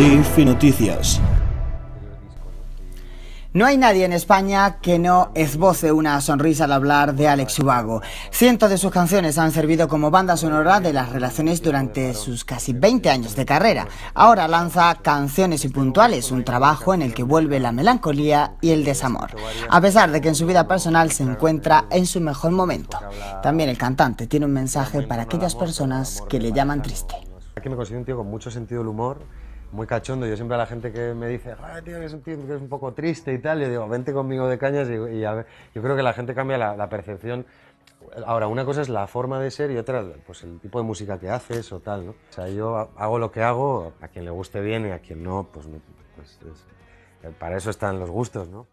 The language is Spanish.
Noticias. No hay nadie en España que no esboce una sonrisa al hablar de Alex Ubago. Cientos de sus canciones han servido como banda sonora de las relaciones durante sus casi 20 años de carrera. Ahora lanza Canciones y Puntuales, un trabajo en el que vuelve la melancolía y el desamor, a pesar de que en su vida personal se encuentra en su mejor momento. También el cantante tiene un mensaje para aquellas personas que le llaman triste. Aquí me considero un tío con mucho sentido del humor muy cachondo. Yo siempre a la gente que me dice, tío, que es un tío que es un poco triste y tal, yo digo, vente conmigo de cañas y, a ver, yo creo que la gente cambia la, percepción. Ahora, una cosa es la forma de ser y otra, pues el tipo de música que haces o tal, ¿no? O sea, yo hago lo que hago, a quien le guste bien y a quien no, pues, pues para eso están los gustos, ¿no?